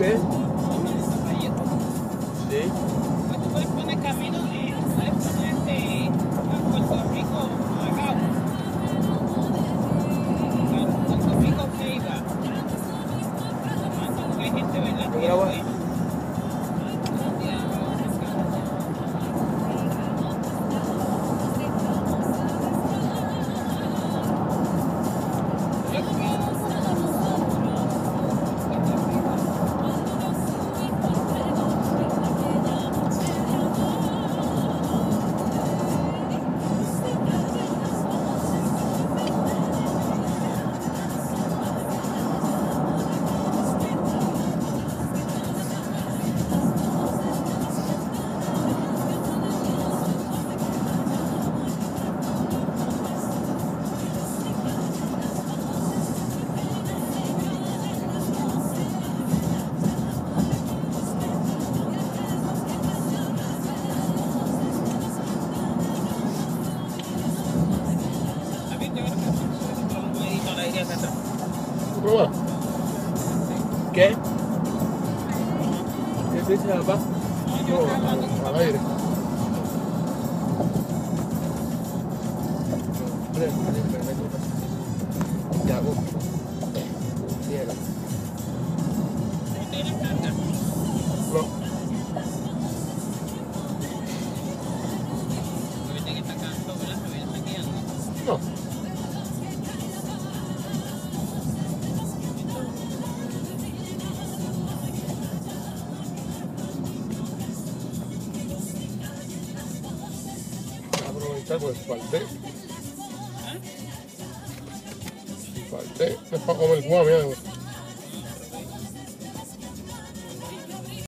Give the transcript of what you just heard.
谁 Pro lá. Quer? Quer ver se ela vai? Fala ele. Pronto, Cadê? Faltei. Faltei. Não é para comer com a.